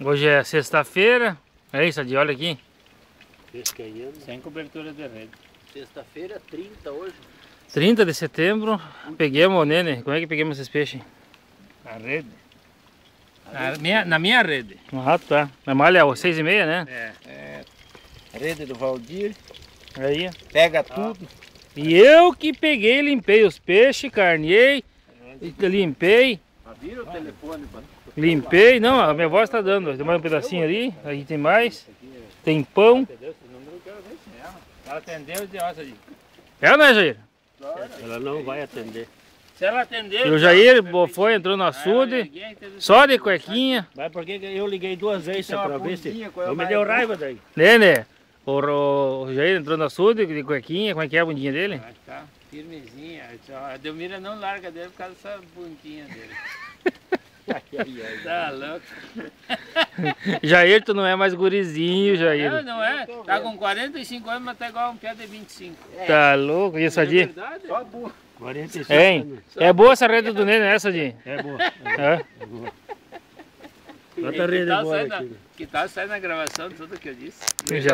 Hoje é sexta-feira. É isso, Adi, olha aqui. Pescaiando. Sem cobertura de rede. Sexta-feira, 30 hoje. 30 de setembro, peguemos o Nene. Como é que pegamos esses peixes? A rede. Na minha, na minha rede. Ah, tá. Na malha é 6 e meia, né? É. É, rede do Valdir. Aí. Pega tudo. E eu que peguei, limpei os peixes, carneei, limpei, Vira o telefone pra... limpei. Não, a minha voz tá dando. Tem mais um pedacinho ali, aí tem mais. Tem pão. Eu se é. Ela atendeu de nossa ali. É ou não é, Jair? Ela não vai atender. Se ela atender. E o Jair bo- foi, entrou no açude, só de cuequinha. Mas por que eu liguei duas vezes pra ver se... qual é Eu me deu raiva daí. Nene, o, Ro- o Jair entrou no açude de cuequinha. Como é que é a bundinha dele? Vai ficar firmezinha. A Delmira não larga dele por causa dessa bundinha dele. Tá louco. Jair, tu não é mais gurizinho, Não, Jair. não é. Tá com 45 anos, mas tá igual um pé de 25. Tá louco? E isso, É verdade? 45 Hein? anos. É boa essa rede do Nene, essa, Adi? É boa. É? Outra rede que tal boa sair na- aqui. Que tal sair na gravação de tudo que eu disse? Já